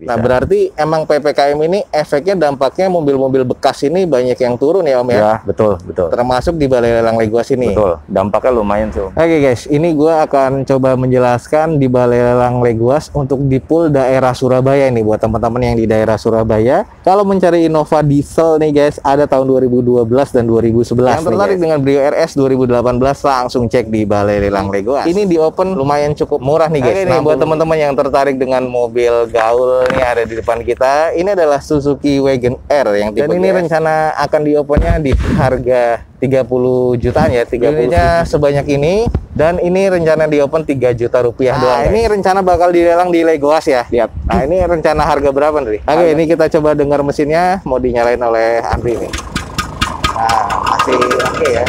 Nah, berarti emang PPKM ini efeknya dampaknya mobil-mobil bekas ini banyak yang turun ya Om ya? Ya, betul, betul. Termasuk di Balai Lelang Leguas ini. Betul. Dampaknya lumayan. Om. Oke guys, ini gua akan coba menjelaskan di Balai Lelang Leguas untuk di pool daerah Surabaya ini buat teman-teman yang di daerah Surabaya. Kalau mencari Innova diesel nih guys, ada tahun 2012 dan 2011. Yang tertarik dengan Brio RS 2018 langsung cek di Balai Lelang Leguas. Ini di open lumayan cukup murah nih guys. Oke nih buat teman-teman yang tertarik dengan mobil gaul ini ada di depan kita. Ini adalah Suzuki Wagon R yang tipe Dan ini rencana akan diopennya di harga 30 jutaan ya, 30 Unitnya sebanyak ini dan ini rencana di open 3 juta rupiah nah, doang. ini rencana bakal dilelang di Legoas ya. Lihat. Nah, ini rencana harga berapa nih? Oke, ini kita coba dengar mesinnya mau dinyalain oleh Andri nih. Nah, masih oke okay ya.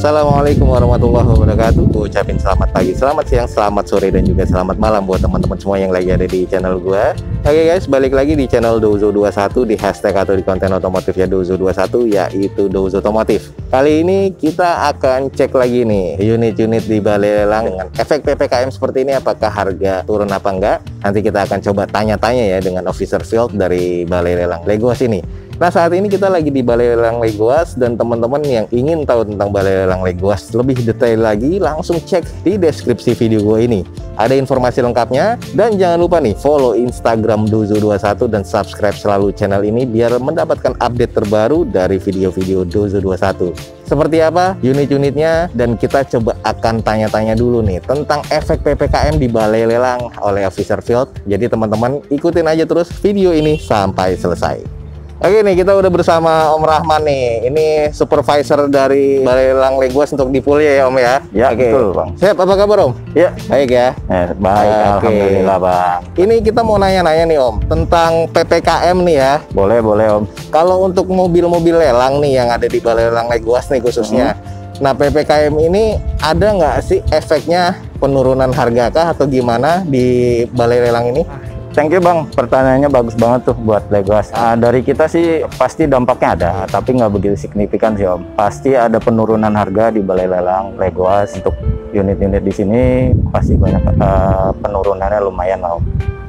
Assalamualaikum warahmatullahi wabarakatuh. Gue ucapin selamat pagi, selamat siang, selamat sore, dan juga selamat malam Buat teman-teman semua yang lagi ada di channel gue Oke guys, balik lagi di channel Dozo21 Di hashtag atau di konten otomotif ya Dozo21 Yaitu Dozo Otomotif. Kali ini kita akan cek lagi nih Unit-unit di balai lelang Dengan efek PPKM seperti ini Apakah harga turun apa enggak? Nanti kita akan coba tanya-tanya ya Dengan officer field dari balai lelang. Legos ini Nah saat ini kita lagi di Balai Lelang Legoas dan teman-teman yang ingin tahu tentang Balai Lelang Legoas lebih detail lagi langsung cek di deskripsi video gue ini. Ada informasi lengkapnya dan jangan lupa nih follow Instagram Dozo21 dan subscribe selalu channel ini biar mendapatkan update terbaru dari video-video Dozo21. Seperti apa unit-unitnya dan kita coba akan tanya-tanya dulu nih tentang efek PPKM di Balai Lelang oleh Officer Field. Jadi teman-teman ikutin aja terus video ini sampai selesai. Oke nih kita udah bersama Om Rahman nih. Ini supervisor dari Balai Lelang Leguas untuk di ya Om ya. Ya Oke. betul Bang. Siap apa kabar Om? Ya baik ya. Eh, baik Oke. Alhamdulillah Bang. Ini kita mau nanya-nanya nih Om tentang PPKM nih ya. Boleh boleh Om. Kalau untuk mobil-mobil lelang nih yang ada di Balai Lelang Leguas nih khususnya. Hmm. Nah PPKM ini ada nggak sih efeknya penurunan harga kah atau gimana di Balai Lelang ini? Thank you Bang, pertanyaannya bagus banget tuh buat Legoas. Nah, dari kita sih pasti dampaknya ada, tapi nggak begitu signifikan sih Om. Pasti ada penurunan harga di balai lelang Legoas untuk unit-unit di sini pasti banyak uh, penurunannya lumayan lah Om.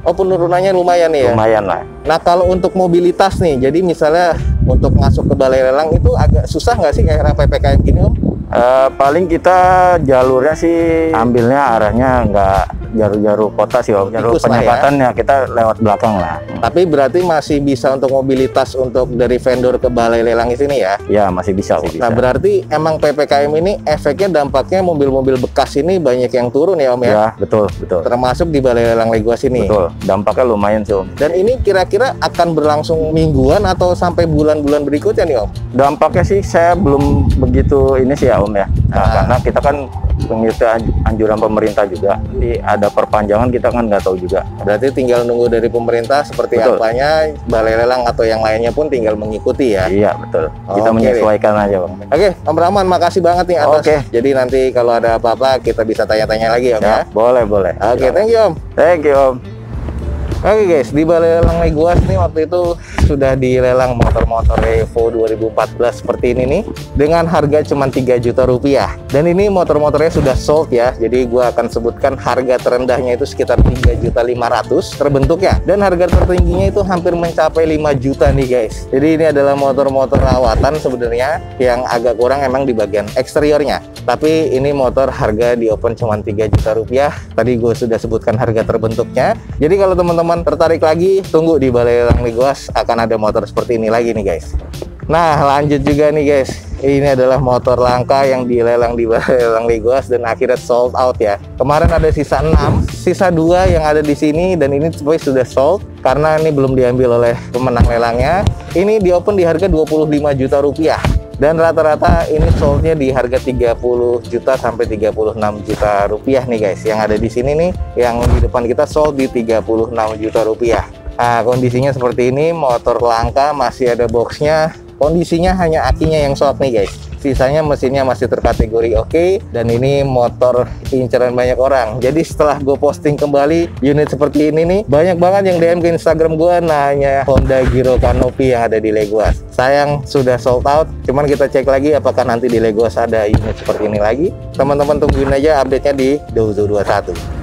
Oh penurunannya lumayan nih ya? Lumayan lah. Nah kalau untuk mobilitas nih, jadi misalnya untuk masuk ke balai lelang itu agak susah nggak sih kayak PPKM gini Om? Uh, paling kita jalurnya sih ambilnya arahnya nggak jalur-jalur kota sih om jalur ya. ya kita lewat belakang lah tapi berarti masih bisa untuk mobilitas untuk dari vendor ke balai lelang di sini ya ya masih bisa, masih bisa. nah berarti emang PPKM ini efeknya dampaknya mobil-mobil bekas ini banyak yang turun ya om ya ya betul betul termasuk di balai lelang Leguas ini betul dampaknya lumayan sih om dan ini kira-kira akan berlangsung mingguan atau sampai bulan-bulan berikutnya nih om dampaknya sih saya belum begitu ini sih ya om ya nah, nah. karena kita kan mengikuti anjuran pemerintah juga. Jadi ada perpanjangan kita kan nggak tahu juga. Berarti tinggal nunggu dari pemerintah seperti betul. apanya, balai lelang atau yang lainnya pun tinggal mengikuti ya. Iya betul. Kita okay. menyesuaikan aja bang. Oke, okay, Om Rahman, makasih banget nih atas. Okay. Jadi nanti kalau ada apa-apa kita bisa tanya-tanya lagi Om ya. ya. Boleh boleh. Oke, okay, thank you Om. Thank you Om. Oke okay guys, di lelang Leguas nih waktu itu sudah dilelang motor-motor Evo 2014 seperti ini nih dengan harga cuma 3 juta rupiah. Dan ini motor-motornya sudah sold ya. Jadi gua akan sebutkan harga terendahnya itu sekitar 3 juta 500 terbentuk ya. Dan harga tertingginya itu hampir mencapai 5 juta nih guys. Jadi ini adalah motor-motor rawatan sebenarnya yang agak kurang emang di bagian eksteriornya. Tapi ini motor harga di open cuma 3 juta rupiah. Tadi gue sudah sebutkan harga terbentuknya. Jadi kalau teman-teman teman-teman tertarik lagi, tunggu di Balai Lelang Legoas akan ada motor seperti ini lagi nih guys. Nah, lanjut juga nih guys. Ini adalah motor langka yang dilelang di Balai Lelang Legoas dan akhirnya sold out ya. Kemarin ada sisa 6, sisa 2 yang ada di sini dan ini sudah sold karena ini belum diambil oleh pemenang lelangnya. Ini di open di harga 25 juta rupiah dan rata-rata ini soldnya di harga 30 juta sampai 36 juta rupiah nih guys. Yang ada di sini nih yang di depan kita sold di 36 juta rupiah. Nah kondisinya seperti ini motor langka masih ada boxnya. Kondisinya hanya akinya yang short nih guys sisanya mesinnya masih terkategori oke dan ini motor inceran banyak orang. Jadi setelah gue posting kembali unit seperti ini nih banyak banget yang DM ke Instagram gue nanya Honda Giro Canopy yang ada di Leguas sayang sudah sold out cuman kita cek lagi apakah nanti di Leguas ada unit seperti ini lagi. Teman-teman tungguin aja update nya di Dozo 21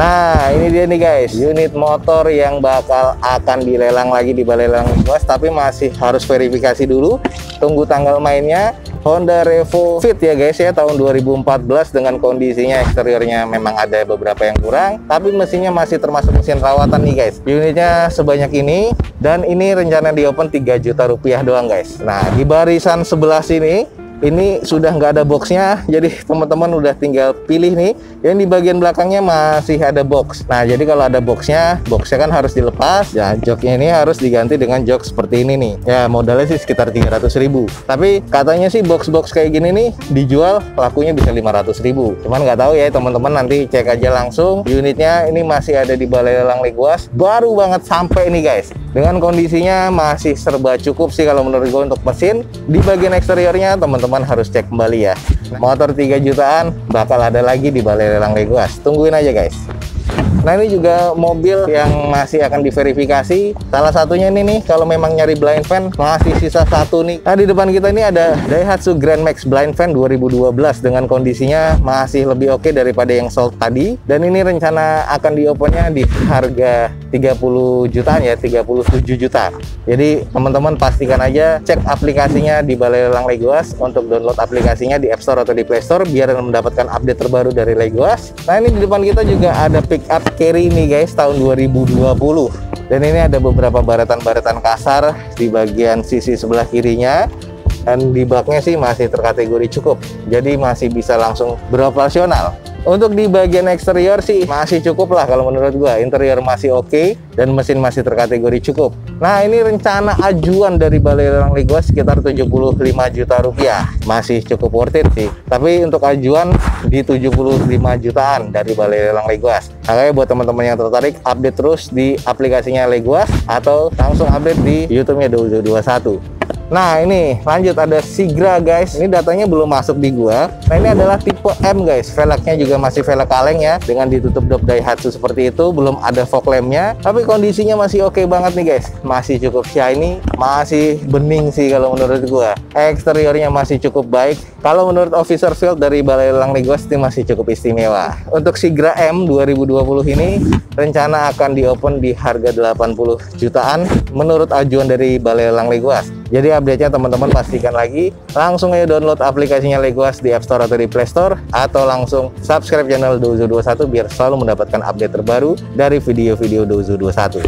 Nah, ini dia nih guys, unit motor yang bakal akan dilelang lagi di balai lelang Leguas, tapi masih harus verifikasi dulu. Tunggu tanggal mainnya. Honda Revo Fit ya guys ya tahun 2014 dengan kondisinya eksteriornya memang ada beberapa yang kurang tapi mesinnya masih termasuk mesin rawatan nih guys unitnya sebanyak ini dan ini rencana di open 3 juta rupiah doang guys nah di barisan sebelah sini ini sudah nggak ada boxnya jadi teman-teman udah tinggal pilih nih. Yang di bagian belakangnya masih ada box. Nah jadi kalau ada boxnya boxnya kan harus dilepas. Ya joknya ini harus diganti dengan jok seperti ini nih. Ya modalnya sih sekitar 300 ribu. Tapi katanya sih box-box kayak gini nih dijual lakunya bisa 500 ribu. Cuman nggak tahu ya teman-teman nanti cek aja langsung. Unitnya ini masih ada di Balai Lelang Leguas baru banget sampai nih guys. Dengan kondisinya masih serba cukup sih kalau menurut gue untuk mesin. Di bagian eksteriornya teman-teman teman-teman harus cek kembali ya motor 3 jutaan bakal ada lagi di balai lelang Leguas tungguin aja guys Nah ini juga mobil yang masih akan diverifikasi. Salah satunya ini nih, kalau memang nyari blind fan, masih sisa satu nih. Nah di depan kita ini ada Daihatsu Grand Max Blind Fan 2012 dengan kondisinya masih lebih oke daripada yang sold tadi. Dan ini rencana akan diopennya di harga 30 jutaan ya, 37 juta. Jadi teman-teman pastikan aja cek aplikasinya di Balai Lelang Leguas untuk download aplikasinya di App Store atau di Play Store biar mendapatkan update terbaru dari Leguas. Nah ini di depan kita juga ada pick up carry ini guys tahun 2020 dan ini ada beberapa baratan-baratan kasar di bagian sisi sebelah kirinya dan di baknya sih masih terkategori cukup jadi masih bisa langsung beroperasional untuk di bagian eksterior sih masih cukup lah kalau menurut gua. Interior masih oke okay, dan mesin masih terkategori cukup. Nah ini rencana ajuan dari Balai Lelang Leguas sekitar 75 juta rupiah. Masih cukup worth it sih. Tapi untuk ajuan di 75 jutaan dari Balai Lelang Leguas. Makanya buat teman-teman yang tertarik update terus di aplikasinya Leguas atau langsung update di YouTube-nya 2021. Nah ini lanjut ada Sigra guys. Ini datanya belum masuk di gua. Nah ini adalah tipe M guys. Velgnya juga masih velg kaleng ya. Dengan ditutup dop Daihatsu seperti itu Belum ada fog lampnya. Tapi kondisinya masih oke okay banget nih guys. Masih cukup shiny Masih bening sih kalau menurut gua. Eksteriornya masih cukup baik. Kalau menurut officer field dari Balai Lelang ini masih cukup istimewa. Untuk Sigra M 2020 ini Rencana akan di open di harga 80 jutaan Menurut ajuan dari Balai Lelang jadi update-nya teman-teman pastikan lagi. Langsung aja download aplikasinya Legoas di App Store atau di Play Store. Atau langsung subscribe channel Dozo21 biar selalu mendapatkan update terbaru dari video-video Dozo21.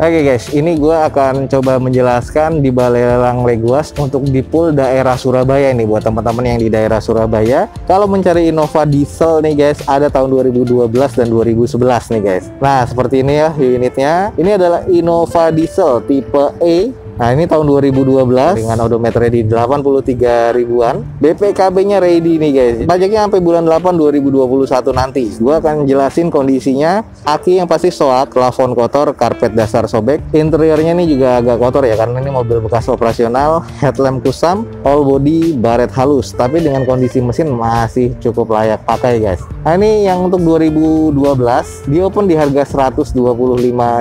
Oke okay guys, ini gue akan coba menjelaskan di Balai Lelang Leguas untuk di pool daerah Surabaya ini buat teman-teman yang di daerah Surabaya. Kalau mencari Innova Diesel nih guys, ada tahun 2012 dan 2011 nih guys. Nah seperti ini ya unitnya. Ini adalah Innova Diesel tipe E Nah ini tahun 2012 dengan odometer di 83 ribuan. BPKB-nya ready nih guys. Pajaknya sampai bulan 8 2021 nanti. Gua akan jelasin kondisinya. Aki yang pasti soak, plafon kotor, karpet dasar sobek. Interiornya ini juga agak kotor ya karena ini mobil bekas operasional. Headlamp kusam, all body baret halus. Tapi dengan kondisi mesin masih cukup layak pakai guys. Nah ini yang untuk 2012 di open di harga 125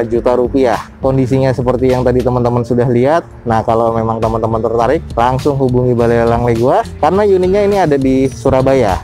juta rupiah. Kondisinya seperti yang tadi teman-teman sudah lihat lihat. Nah, kalau memang teman-teman tertarik, langsung hubungi Balai Lelang Leguas karena unitnya ini ada di Surabaya.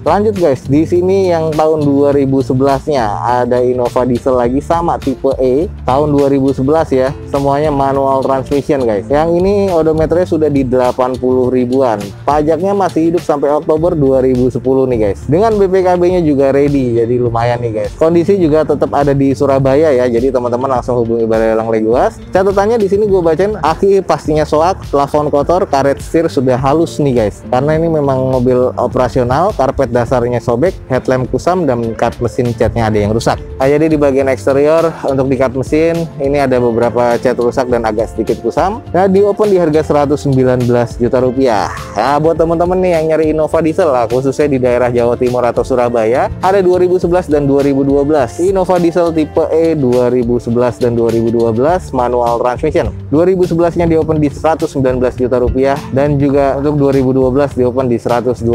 Lanjut guys, di sini yang tahun 2011-nya ada Innova Diesel lagi sama tipe E tahun 2011 ya. Semuanya manual transmission guys. Yang ini odometernya sudah di 80 ribuan. Pajaknya masih hidup sampai Oktober 2010 nih guys. Dengan BPKB-nya juga ready, jadi lumayan nih guys. Kondisi juga tetap ada di Surabaya ya. Jadi teman-teman langsung hubungi Balai Lelang Leguas. Catatannya di sini gue bacain aki pastinya soak, plafon kotor, karet setir sudah halus nih guys. Karena ini memang mobil operasional, karpet cat dasarnya sobek, headlamp kusam, dan cat mesin catnya ada yang rusak. Nah, jadi di bagian eksterior untuk di cat mesin ini ada beberapa cat rusak dan agak sedikit kusam. Nah di open di harga 119 juta rupiah. Nah buat teman-teman nih yang nyari Innova diesel lah khususnya di daerah Jawa Timur atau Surabaya ada 2011 dan 2012. Innova diesel tipe E 2011 dan 2012 manual transmission. 2011-nya di open di 119 juta rupiah dan juga untuk 2012 di open di 125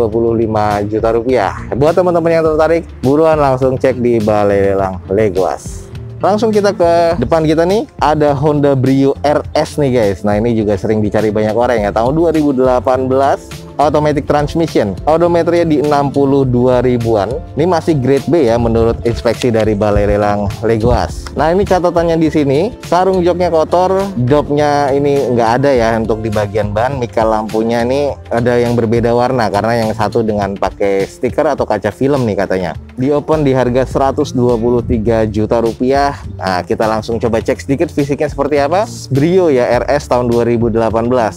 juta rupiah. Buat teman-teman yang tertarik, buruan langsung cek di Balai Lelang Leguas. Langsung kita ke depan kita nih ada Honda Brio RS nih guys. Nah ini juga sering dicari banyak orang ya. Tahun 2018 automatic transmission. Odometernya di 62 ribuan. Ini masih grade B ya menurut inspeksi dari Balai Lelang Legoas. Nah ini catatannya di sini, sarung joknya kotor, joknya ini nggak ada ya untuk di bagian ban. Mika lampunya ini ada yang berbeda warna karena yang satu dengan pakai stiker atau kaca film nih katanya. Di open di harga 123 juta rupiah. Nah kita langsung coba cek sedikit fisiknya seperti apa. Brio ya RS tahun 2018.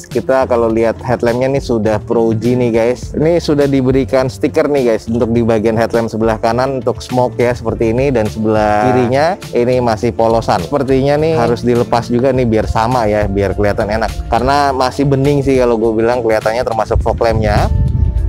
Kita kalau lihat headlampnya nih sudah pro uji nih guys. Ini sudah diberikan stiker nih guys untuk di bagian headlamp sebelah kanan untuk smoke ya seperti ini dan sebelah kirinya ini masih polosan. Sepertinya nih harus dilepas juga nih biar sama ya biar kelihatan enak. Karena masih bening sih kalau gue bilang kelihatannya termasuk fog lampnya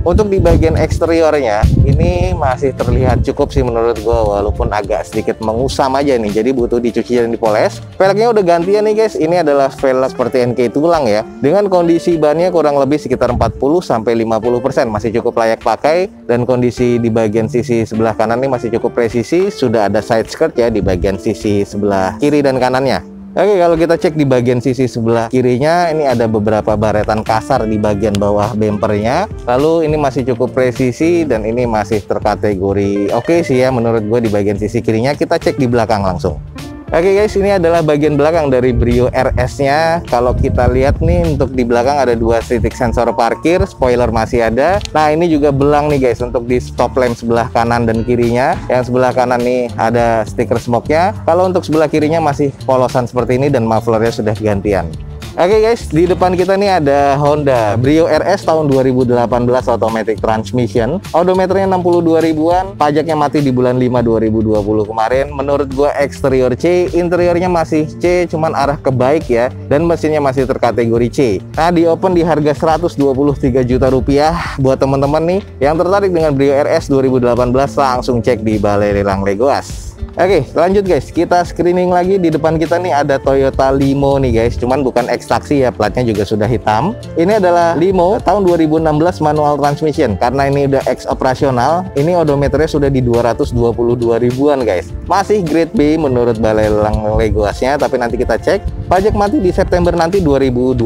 untuk di bagian eksteriornya ini masih terlihat cukup sih menurut gue walaupun agak sedikit mengusam aja nih jadi butuh dicuci dan dipoles. Velgnya udah gantian nih guys. Ini adalah velg seperti NK tulang ya. Dengan kondisi bannya kurang lebih sekitar 40 sampai 50% masih cukup layak pakai dan kondisi di bagian sisi sebelah kanan ini masih cukup presisi. Sudah ada side skirt ya di bagian sisi sebelah kiri dan kanannya. Oke, kalau kita cek di bagian sisi sebelah kirinya, ini ada beberapa baretan kasar di bagian bawah bempernya. Lalu ini masih cukup presisi dan ini masih terkategori oke okay sih ya menurut gue di bagian sisi kirinya. Kita cek di belakang langsung. Oke guys, ini adalah bagian belakang dari Brio RS-nya. Kalau kita lihat nih, untuk di belakang ada dua titik sensor parkir, spoiler masih ada. Nah, ini juga belang nih guys, untuk di stop lamp sebelah kanan dan kirinya. Yang sebelah kanan nih ada stiker smoke-nya. Kalau untuk sebelah kirinya masih polosan seperti ini dan mufflernya sudah gantian. Oke okay guys, di depan kita nih ada Honda Brio RS tahun 2018 automatic transmission. Odometernya 62 ribuan, pajaknya mati di bulan 5 2020 kemarin. Menurut gua eksterior C, interiornya masih C, cuman arah ke baik ya. Dan mesinnya masih terkategori C. Nah, di open di harga 123 juta rupiah buat teman-teman nih yang tertarik dengan Brio RS 2018 langsung cek di Balai Lelang Legoas. Oke, lanjut guys. Kita screening lagi di depan kita nih ada Toyota Limo nih guys. Cuman bukan ekstraksi ya, platnya juga sudah hitam. Ini adalah Limo tahun 2016 manual transmission. Karena ini udah ex operasional, ini odometernya sudah di 222 ribuan guys. Masih grade B menurut Balai Lelang Legoasnya, tapi nanti kita cek. Pajak mati di September nanti 2021.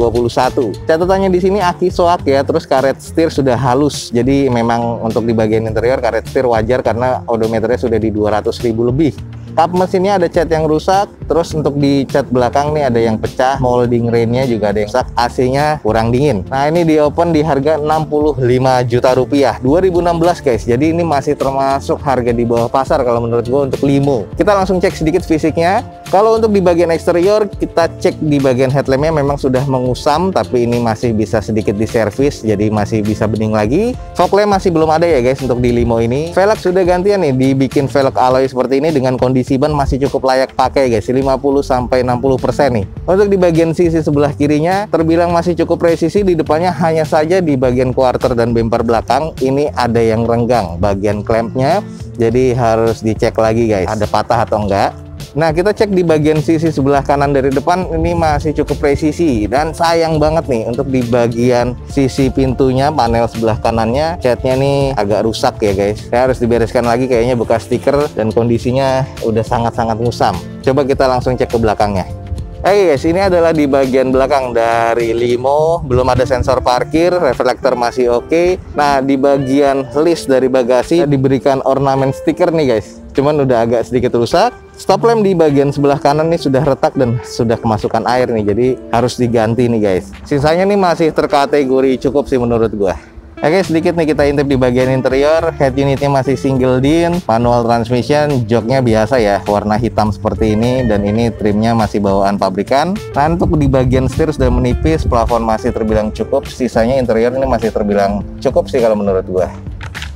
Catatannya di sini aki soak ya, terus karet setir sudah halus. Jadi memang untuk di bagian interior karet setir wajar karena odometernya sudah di 200 ribu lebih Kap mesinnya ada cat yang rusak, terus untuk di cat belakang nih ada yang pecah, molding rainnya juga ada yang rusak, AC-nya kurang dingin. Nah ini di open di harga 65 juta rupiah, 2016 guys. Jadi ini masih termasuk harga di bawah pasar kalau menurut gue untuk limo. Kita langsung cek sedikit fisiknya. Kalau untuk di bagian eksterior, kita cek di bagian headlampnya memang sudah mengusam, tapi ini masih bisa sedikit diservis, jadi masih bisa bening lagi. Fog lamp masih belum ada ya guys untuk di limo ini. Velg sudah gantian nih, dibikin velg alloy seperti ini dengan kondisi ban masih cukup layak pakai guys 50 sampai 60 persen nih untuk di bagian sisi sebelah kirinya terbilang masih cukup presisi di depannya hanya saja di bagian quarter dan bumper belakang ini ada yang renggang bagian clampnya jadi harus dicek lagi guys ada patah atau enggak Nah kita cek di bagian sisi sebelah kanan dari depan ini masih cukup presisi dan sayang banget nih untuk di bagian sisi pintunya panel sebelah kanannya catnya nih agak rusak ya guys. Saya harus dibereskan lagi kayaknya bekas stiker dan kondisinya udah sangat-sangat musam. Coba kita langsung cek ke belakangnya Oke hey guys, ini adalah di bagian belakang dari limo, belum ada sensor parkir, reflektor masih oke. Okay. Nah, di bagian list dari bagasi diberikan ornamen stiker nih guys. Cuman udah agak sedikit rusak. Stop lamp di bagian sebelah kanan nih sudah retak dan sudah kemasukan air nih, jadi harus diganti nih guys. Sisanya nih masih terkategori cukup sih menurut gua. Oke sedikit nih kita intip di bagian interior. Head unitnya masih single din. Manual transmission Joknya biasa ya Warna hitam seperti ini. Dan ini trimnya masih bawaan pabrikan. Nah untuk di bagian setir sudah menipis. Plafon masih terbilang cukup. Sisanya interior ini masih terbilang cukup sih kalau menurut gua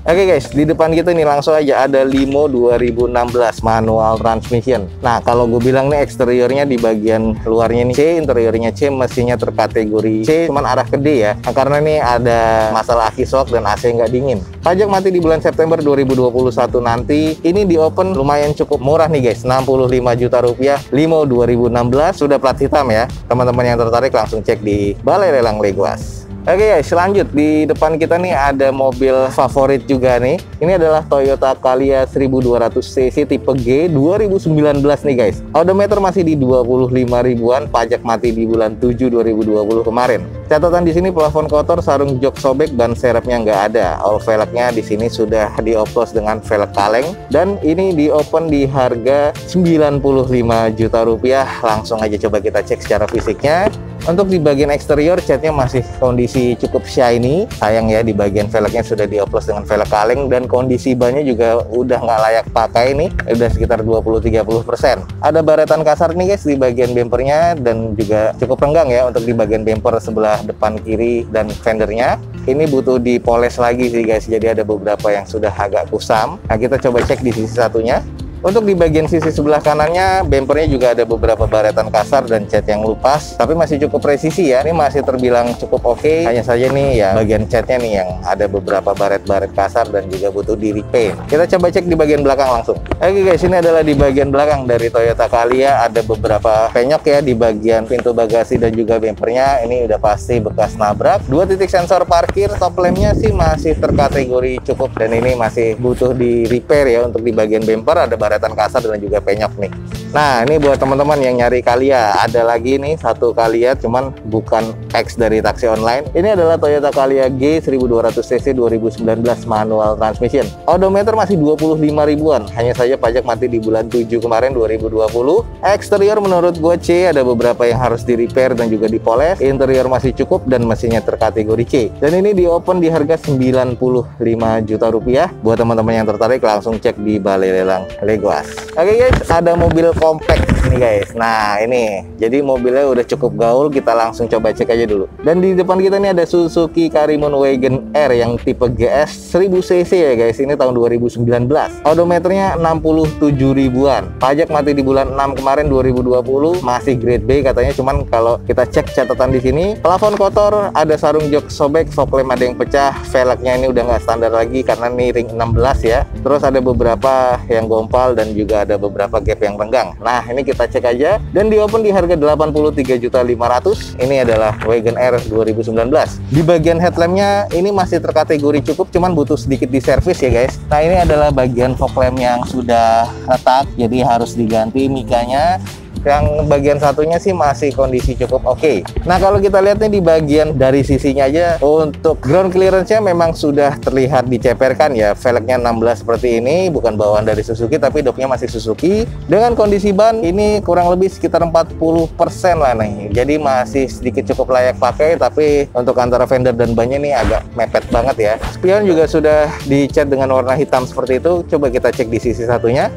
Oke guys, di depan kita nih langsung aja ada Limo 2016 manual transmission. Nah, kalau gue bilang nih eksteriornya di bagian luarnya nih C, interiornya C, mesinnya terkategori C, cuman arah ke D ya. Nah, karena nih ada masalah aki shock dan AC nggak dingin. Pajak mati di bulan September 2021 nanti. Ini di open lumayan cukup murah nih guys, 65 juta rupiah. Limo 2016 sudah plat hitam ya. Teman-teman yang tertarik langsung cek di Balai Lelang Leguas. Oke guys, lanjut di depan kita nih ada mobil favorit juga nih. Ini adalah Toyota Calya 1200 cc tipe G 2019 nih guys. Odometer masih di 25 ribuan, pajak mati di bulan 7 2020 kemarin. Catatan di sini plafon kotor, sarung jok sobek, ban serepnya nggak ada. All velgnya di sini sudah dioplos dengan velg kaleng dan ini di open di harga 95 juta rupiah. Langsung aja coba kita cek secara fisiknya. Untuk di bagian eksterior catnya masih kondisi cukup shiny. Sayang ya di bagian velgnya sudah dioplos dengan velg kaleng dan kondisi bannya juga udah nggak layak pakai nih. Udah sekitar 20-30%. Ada baretan kasar nih guys di bagian bempernya dan juga cukup renggang ya untuk di bagian bemper sebelah depan kiri dan fendernya. Ini butuh dipoles lagi sih guys. Jadi ada beberapa yang sudah agak kusam. Nah kita coba cek di sisi satunya. Untuk di bagian sisi sebelah kanannya, bempernya juga ada beberapa baretan kasar dan cat yang lupas, tapi masih cukup presisi ya. Ini masih terbilang cukup oke. Okay. Hanya saja nih ya bagian catnya nih yang ada beberapa baret-baret kasar dan juga butuh di repaint. Kita coba cek di bagian belakang langsung. Oke guys, ini adalah di bagian belakang dari Toyota Calya. Ada beberapa penyok ya di bagian pintu bagasi dan juga bempernya. Ini udah pasti bekas nabrak. Dua titik sensor parkir, top lampnya sih masih terkategori cukup dan ini masih butuh di repair ya untuk di bagian bemper ada baretan kasar dan juga penyok nih. Nah, ini buat teman-teman yang nyari Calya, ada lagi nih satu Calya cuman bukan X dari taksi online. Ini adalah Toyota Calya G 1200 cc 2019 manual transmission. Odometer masih 25 ribuan, hanya saja pajak mati di bulan 7 kemarin 2020. Eksterior menurut gue C, ada beberapa yang harus di repair dan juga dipoles. Interior masih cukup dan mesinnya terkategori C. Dan ini di open di harga 95 juta rupiah. Buat teman-teman yang tertarik langsung cek di Balai Lelang Oke guys, ada mobil compact nih guys. Nah ini, jadi mobilnya udah cukup gaul. Kita langsung coba cek aja dulu. Dan di depan kita ini ada Suzuki Karimun Wagon R yang tipe GS 1000 cc ya guys. Ini tahun 2019. Odometernya 67 ribuan. Pajak mati di bulan 6 kemarin 2020 masih grade B katanya. Cuman kalau kita cek catatan di sini, plafon kotor, ada sarung jok sobek, fog lamp ada yang pecah, velgnya ini udah nggak standar lagi karena ini ring 16 ya. Terus ada beberapa yang gompal dan juga ada beberapa gap yang renggang. Nah, ini kita cek aja dan di open di harga 83.500. Ini adalah Wagon R 2019. Di bagian headlampnya ini masih terkategori cukup, cuman butuh sedikit di servis ya guys. Nah, ini adalah bagian fog lamp yang sudah retak, jadi harus diganti mikanya yang bagian satunya sih masih kondisi cukup oke. Okay. Nah kalau kita lihat nih di bagian dari sisinya aja untuk ground clearance-nya memang sudah terlihat diceperkan ya. Velgnya 16 seperti ini bukan bawaan dari Suzuki tapi doknya masih Suzuki. Dengan kondisi ban ini kurang lebih sekitar 40% lah nih. Jadi masih sedikit cukup layak pakai tapi untuk antara fender dan bannya ini agak mepet banget ya. Spion juga sudah dicat dengan warna hitam seperti itu. Coba kita cek di sisi satunya.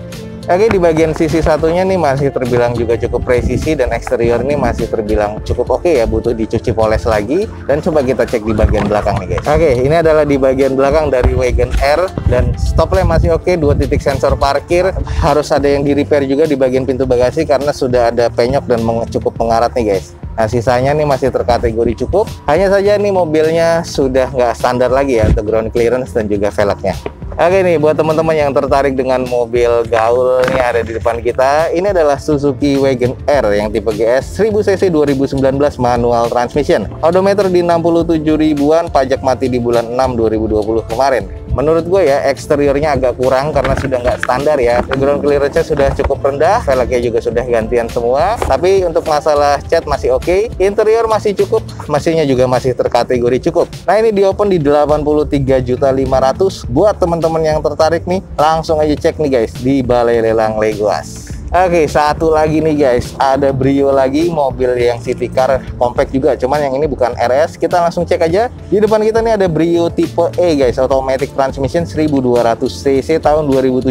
Oke di bagian sisi satunya nih masih terbilang juga cukup presisi dan eksterior nih masih terbilang cukup oke ya butuh dicuci poles lagi dan coba kita cek di bagian belakang nih guys. Oke ini adalah di bagian belakang dari Wagon R dan stop lamp masih oke okay, dua titik sensor parkir harus ada yang di repair juga di bagian pintu bagasi karena sudah ada penyok dan cukup mengarat nih guys. Nah sisanya nih masih terkategori cukup. Hanya saja nih mobilnya sudah nggak standar lagi ya untuk ground clearance dan juga velgnya. Oke nih buat teman-teman yang tertarik dengan mobil gaul nih ada di depan kita ini adalah Suzuki Wagon R yang tipe GS 1000 cc 2019 manual transmission. Odometer di 67 ribuan pajak mati di bulan 6 2020 kemarin menurut gue ya eksteriornya agak kurang karena sudah nggak standar ya. Ground clearance-nya sudah cukup rendah velgnya juga sudah gantian semua. Tapi untuk masalah cat masih oke okay. interior masih cukup mesinnya juga masih terkategori cukup. Nah ini di open di 83.500 buat teman-teman yang tertarik nih langsung aja cek nih guys di Balai Lelang Leguas Oke, satu lagi nih guys, ada Brio lagi mobil yang city car compact juga, cuman yang ini bukan RS. Kita langsung cek aja. Di depan kita nih ada Brio tipe E guys, automatic transmission 1200 cc tahun 2017.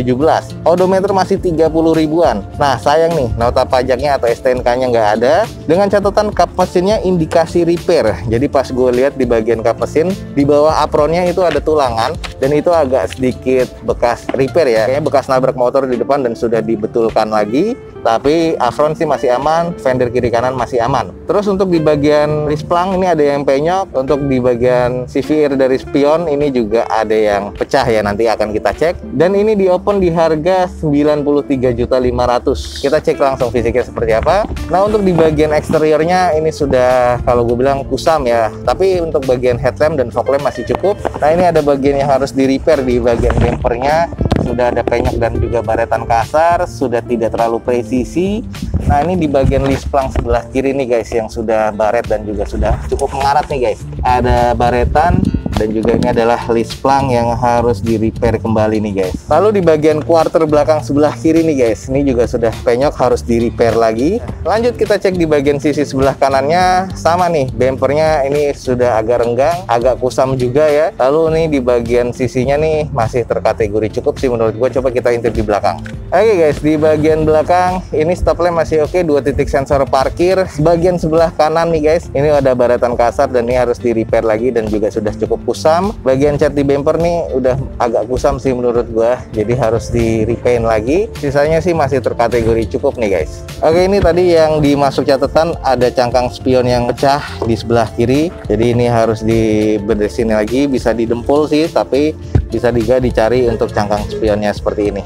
Odometer masih 30 ribuan. Nah, sayang nih, nota pajaknya atau STNK-nya nggak ada. Dengan catatan kap mesinnya indikasi repair. Jadi pas gue lihat di bagian kap mesin, di bawah apronnya itu ada tulangan dan itu agak sedikit bekas repair ya. Kayaknya bekas nabrak motor di depan dan sudah dibetulkan lagi lagi tapi afron sih masih aman, fender kiri kanan masih aman. Terus untuk di bagian lisplang ini ada yang penyok, untuk di bagian CVR dari spion ini juga ada yang pecah ya nanti akan kita cek. Dan ini di open di harga 93.500. Kita cek langsung fisiknya seperti apa. Nah untuk di bagian eksteriornya ini sudah kalau gue bilang kusam ya, tapi untuk bagian headlamp dan fog lamp masih cukup. Nah ini ada bagian yang harus di repair di bagian bumpernya sudah ada penyok dan juga baretan kasar, sudah tidak terlalu presisi. Nah ini di bagian list plang sebelah kiri nih guys yang sudah baret dan juga sudah cukup mengarat nih guys. Ada baretan dan juga ini adalah list plang yang harus di repair kembali nih guys. Lalu di bagian quarter belakang sebelah kiri nih guys. Ini juga sudah penyok harus di repair lagi. Lanjut kita cek di bagian sisi sebelah kanannya. Sama nih bumpernya ini sudah agak renggang agak kusam juga ya. Lalu nih di bagian sisinya nih masih terkategori cukup sih menurut gue coba kita intip di belakang. Oke guys di bagian belakang ini stop lamp masih oke okay, dua titik sensor parkir. Bagian sebelah kanan nih guys ini ada baretan kasar dan ini harus di repair lagi dan juga sudah cukup kusam. Bagian cat di bumper nih udah agak kusam sih menurut gua. Jadi harus di repaint lagi. Sisanya sih masih terkategori cukup nih guys. Oke ini tadi yang dimasuk catatan ada cangkang spion yang pecah di sebelah kiri. Jadi ini harus diberesin lagi bisa didempul sih tapi bisa juga dicari untuk cangkang spionnya seperti ini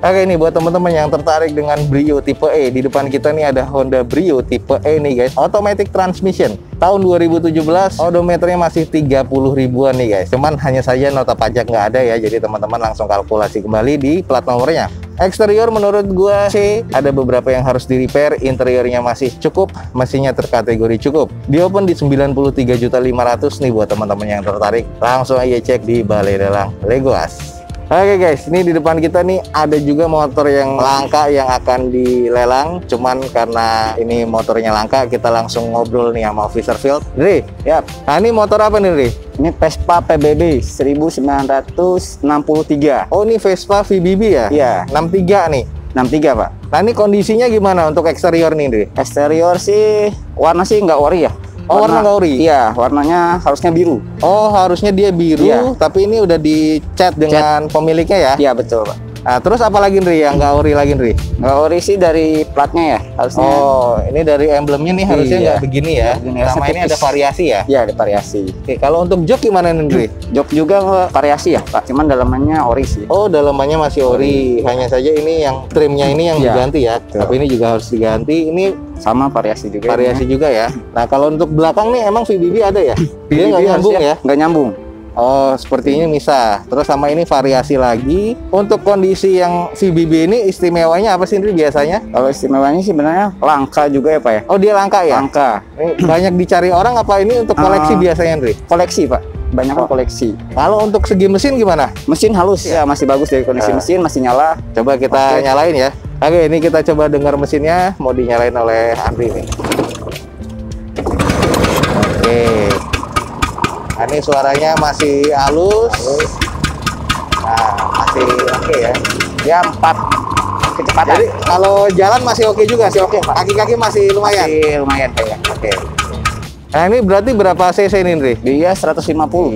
Oke ini buat teman-teman yang tertarik dengan Brio tipe E di depan kita nih ada Honda Brio tipe E nih guys automatic transmission tahun 2017 odometernya masih 30 ribuan nih guys cuman hanya saja nota pajak nggak ada ya jadi teman-teman langsung kalkulasi kembali di plat nomornya Eksterior menurut gua sih ada beberapa yang harus di repair, interiornya masih cukup, mesinnya terkategori cukup. Di open di 93.500 nih buat teman-teman yang tertarik. Langsung aja cek di Balai Lelang Legoas. Oke okay guys, ini di depan kita nih ada juga motor yang langka yang akan dilelang. Cuman karena ini motornya langka, kita langsung ngobrol nih sama Officer Field. Dri, ya. Nah ini motor apa nih, Dri? Ini Vespa PBB 1963. Oh, ini Vespa VBB ya? Iya. 63 nih. 63 pak. Nah ini kondisinya gimana untuk eksterior nih, Dri? Eksterior sih warna sih nggak ori ya. Oh, warna, warna? Iya, warnanya harusnya biru. Oh, harusnya dia biru, iya. tapi ini udah dicat dengan Cat. pemiliknya ya? Iya, betul, Pak. Nah, terus apa lagi Nri yang nggak ori lagi Nri? Nggak ori sih dari platnya ya harusnya. Oh, ini dari emblemnya nih harusnya iya. nggak begini ya. Begini, Sama ini ada variasi ya? Iya, ada variasi. Oke, kalau untuk jok gimana Nri? Jok juga variasi ya Pak, cuman dalamannya ori sih. Oh, dalamannya masih ori. ori. Hanya saja ini yang trimnya ini yang ya, diganti ya. Betul. Tapi ini juga harus diganti. Ini sama variasi juga. Variasi ini. juga ya. Nah, kalau untuk belakang nih emang VBB ada ya? Dia nggak nyambung ya? Nggak nyambung. Oh, seperti ini bisa. Terus sama ini variasi lagi. Untuk kondisi yang VBB ini istimewanya apa sih Indri biasanya? Kalau istimewanya sih sebenarnya langka juga ya Pak ya. Oh, dia langka ya? Langka. Ini banyak dicari orang apa ini untuk koleksi uh, biasanya Indri? Koleksi Pak. Banyak oh. koleksi. Kalau untuk segi mesin gimana? Mesin halus ya, masih bagus dari kondisi uh. mesin, masih nyala. Coba kita okay. nyalain ya. Oke, ini kita coba dengar mesinnya mau dinyalain oleh Andri nih. Ini suaranya masih halus. Nah, masih oke okay ya. Dia empat kecepatan. Jadi kalau jalan masih oke okay juga sih. Oke, okay, Kaki-kaki masih lumayan. Masih lumayan ya. Oke. Okay. Nah ini berarti berapa cc ini Nri? Dia 150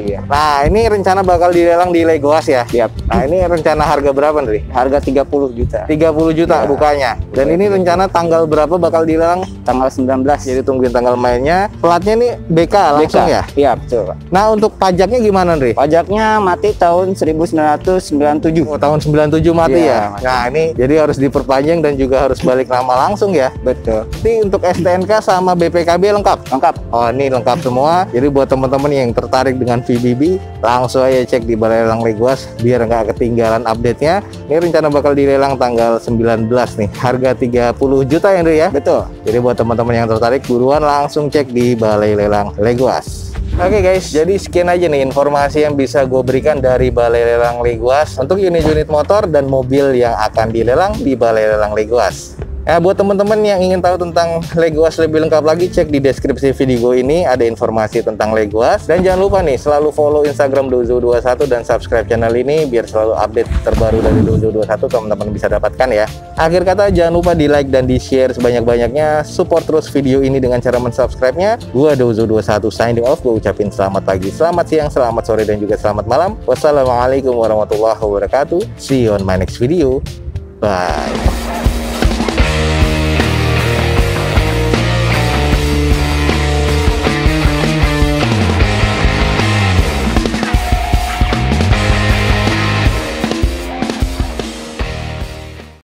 iya. Nah ini rencana bakal dilelang di Legoas ya? Siap Nah ini rencana harga berapa Nri? Harga 30 juta 30 juta ya. bukanya Dan ini rencana tanggal berapa bakal dilelang? Tanggal 19 Jadi tungguin tanggal mainnya Platnya nih BK langsung BK. ya? Iya betul Pak Nah untuk pajaknya gimana Nri? Pajaknya mati tahun 1997 Oh tahun 97 mati ya? ya? Mati. Nah ini jadi harus diperpanjang dan juga harus balik nama langsung ya? Betul Ini untuk STNK sama BPKB lengkap? Lengkap Oh Oh, ini lengkap semua. Jadi buat teman-teman yang tertarik dengan VBB, langsung aja cek di Balai Lelang Leguas biar nggak ketinggalan update-nya. Ini rencana bakal dilelang tanggal 19 nih. Harga 30 juta ya, Andre ya? Betul. Jadi buat teman-teman yang tertarik, buruan langsung cek di Balai Lelang Leguas. Oke guys, jadi sekian aja nih informasi yang bisa gue berikan dari Balai Lelang Leguas untuk unit-unit motor dan mobil yang akan dilelang di Balai Lelang Leguas. Nah, buat teman-teman yang ingin tahu tentang Leguas lebih lengkap lagi, cek di deskripsi video ini ada informasi tentang Leguas. Dan jangan lupa nih, selalu follow Instagram Dozo21 dan subscribe channel ini biar selalu update terbaru dari Dozo21 teman-teman bisa dapatkan ya. Akhir kata, jangan lupa di like dan di share sebanyak-banyaknya. Support terus video ini dengan cara mensubscribe-nya. Gua Dozo21 signing off, gue ucapin selamat pagi, selamat siang, selamat sore, dan juga selamat malam. Wassalamualaikum warahmatullahi wabarakatuh. See you on my next video. Bye.